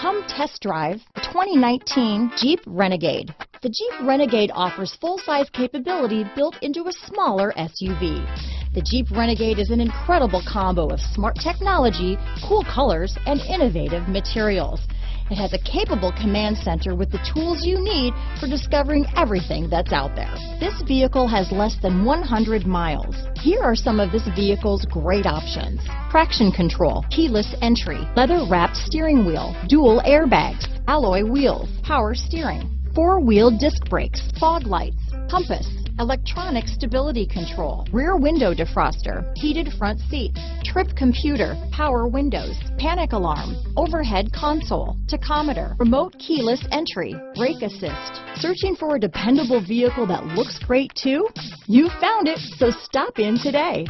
Come test drive the 2019 Jeep Renegade. The Jeep Renegade offers full-size capability built into a smaller SUV. The Jeep Renegade is an incredible combo of smart technology, cool colors, and innovative materials. It has a capable command center with the tools you need for discovering everything that's out there. This vehicle has less than 100 miles. Here are some of this vehicle's great options. Traction control, keyless entry, leather wrapped steering wheel, dual airbags, alloy wheels, power steering, four-wheel disc brakes, fog lights, compass, electronic stability control, rear window defroster, heated front seats, trip computer, power windows, panic alarm, overhead console, tachometer, remote keyless entry, brake assist. Searching for a dependable vehicle that looks great too? You found it, so stop in today.